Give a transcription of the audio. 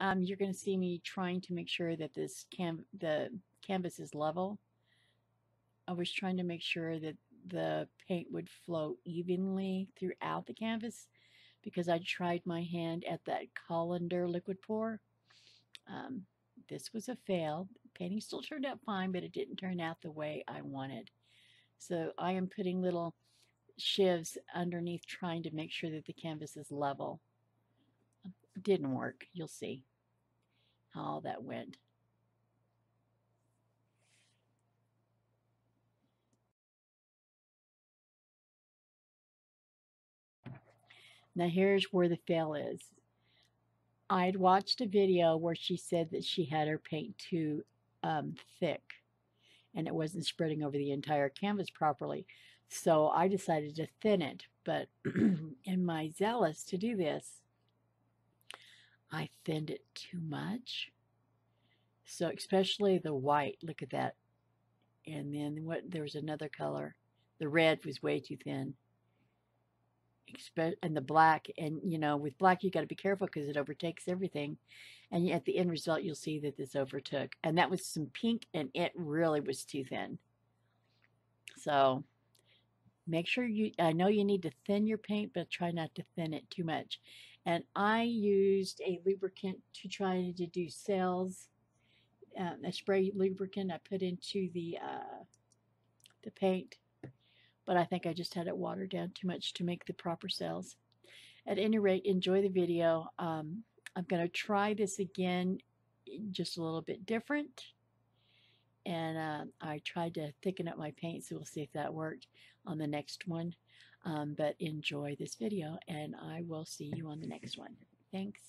um, you're going to see me trying to make sure that this cam the canvas is level. I was trying to make sure that the paint would flow evenly throughout the canvas because I tried my hand at that colander liquid pour. Um, this was a fail. Painting still turned out fine, but it didn't turn out the way I wanted. So I am putting little shivs underneath trying to make sure that the canvas is level. Didn't work. You'll see how all that went. Now here's where the fail is. I'd watched a video where she said that she had her paint too um, thick and it wasn't spreading over the entire canvas properly. So I decided to thin it, but in my zealous to do this, I thinned it too much. So especially the white, look at that. And then what? there was another color. The red was way too thin and the black and you know with black you got to be careful because it overtakes everything and at the end result you'll see that this overtook and that was some pink and it really was too thin so make sure you I know you need to thin your paint but try not to thin it too much and I used a lubricant to try to do cells um, a spray lubricant I put into the uh, the paint but I think I just had it watered down too much to make the proper cells. At any rate, enjoy the video. Um, I'm going to try this again just a little bit different. And uh, I tried to thicken up my paint, so we'll see if that worked on the next one. Um, but enjoy this video, and I will see you on the next one. Thanks.